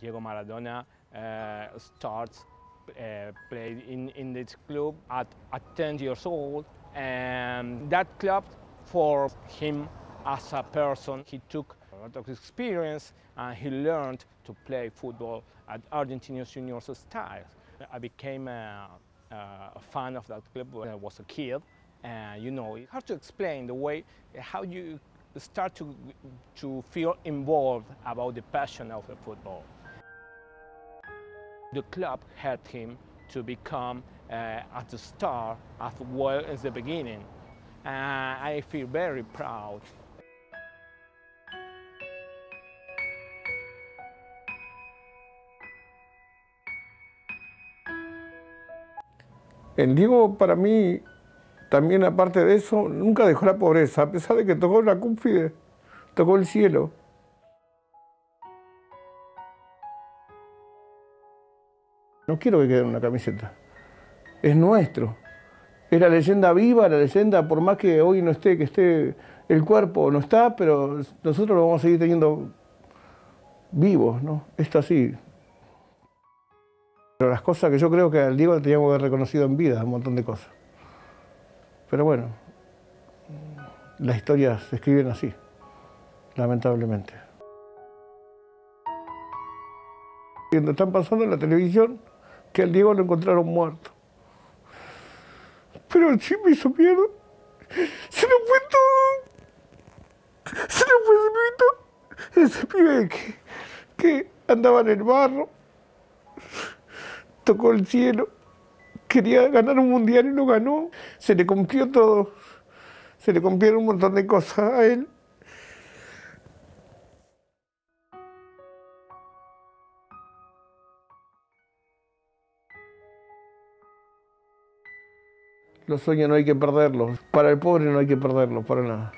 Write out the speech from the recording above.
Diego Maradona uh, starts uh, played in, in this club at, at 10 years old and that club for him as a person he took a lot of experience and he learned to play football at Argentinian Juniors style. I became a, a fan of that club when I was a kid and you know it's hard to explain the way how you start to, to feel involved about the passion of the football. The club helped him to become uh, the star as well as the beginning. Uh, I feel very proud. El Diego para mí, también aparte de eso, nunca dejó la pobreza, a pesar de que tocó la cúspide, tocó el cielo. No quiero que quede en una camiseta. Es nuestro. Es la leyenda viva, la leyenda, por más que hoy no esté, que esté el cuerpo, no está, pero nosotros lo vamos a seguir teniendo vivos, ¿no? Esto así. Pero las cosas que yo creo que al Diego le teníamos que haber reconocido en vida, un montón de cosas. Pero bueno, las historias se escriben así, lamentablemente. Cuando están pasando en la televisión, que al Diego lo encontraron muerto. Pero sí me hizo miedo. Se lo fue todo. Se lo fue ese pibito. Ese pibe que, que andaba en el barro. Tocó el cielo. Quería ganar un mundial y lo ganó. Se le cumplió todo. Se le cumplieron un montón de cosas a él. Los sueños no hay que perderlos. Para el pobre no hay que perderlos, para nada.